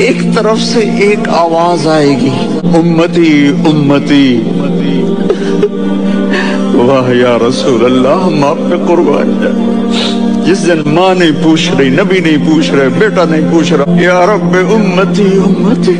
एक तरफ़ से एक आवाज़ आएगी। उम्मती उम्मती। वाह या रसूल अल्लाह हम आप पे कुर्बान जाए जिस दिन माँ नहीं पूछ रही, नबी नहीं पूछ रहे, बेटा नहीं पूछ रहा, या रब, उम्मती उम्मती।